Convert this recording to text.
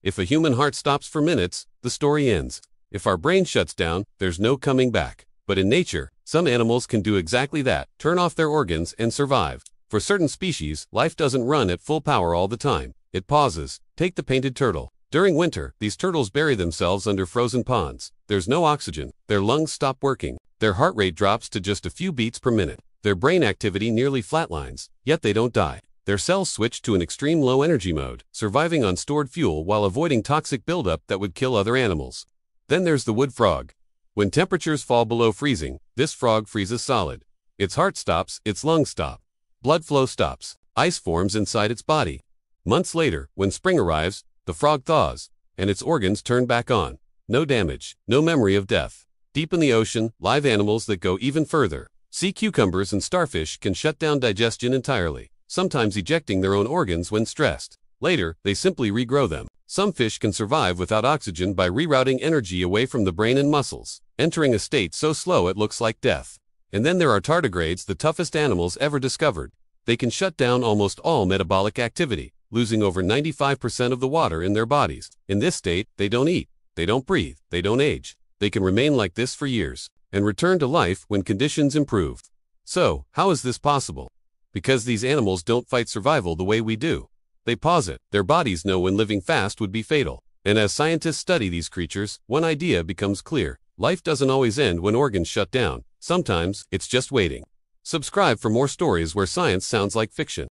If a human heart stops for minutes, the story ends. If our brain shuts down, there's no coming back. But in nature, some animals can do exactly that turn off their organs and survive. For certain species, life doesn't run at full power all the time. It pauses. Take the painted turtle. During winter, these turtles bury themselves under frozen ponds. There's no oxygen. Their lungs stop working. Their heart rate drops to just a few beats per minute. Their brain activity nearly flatlines, yet they don't die. Their cells switch to an extreme low energy mode, surviving on stored fuel while avoiding toxic buildup that would kill other animals. Then there's the wood frog. When temperatures fall below freezing, this frog freezes solid. Its heart stops, its lungs stop. Blood flow stops. Ice forms inside its body. Months later, when spring arrives, the frog thaws, and its organs turn back on. No damage, no memory of death. Deep in the ocean, live animals that go even further. Sea cucumbers and starfish can shut down digestion entirely sometimes ejecting their own organs when stressed. Later, they simply regrow them. Some fish can survive without oxygen by rerouting energy away from the brain and muscles, entering a state so slow it looks like death. And then there are tardigrades, the toughest animals ever discovered. They can shut down almost all metabolic activity, losing over 95% of the water in their bodies. In this state, they don't eat, they don't breathe, they don't age. They can remain like this for years and return to life when conditions improve. So, how is this possible? Because these animals don't fight survival the way we do. They pause it, their bodies know when living fast would be fatal. And as scientists study these creatures, one idea becomes clear. Life doesn't always end when organs shut down. Sometimes, it's just waiting. Subscribe for more stories where science sounds like fiction.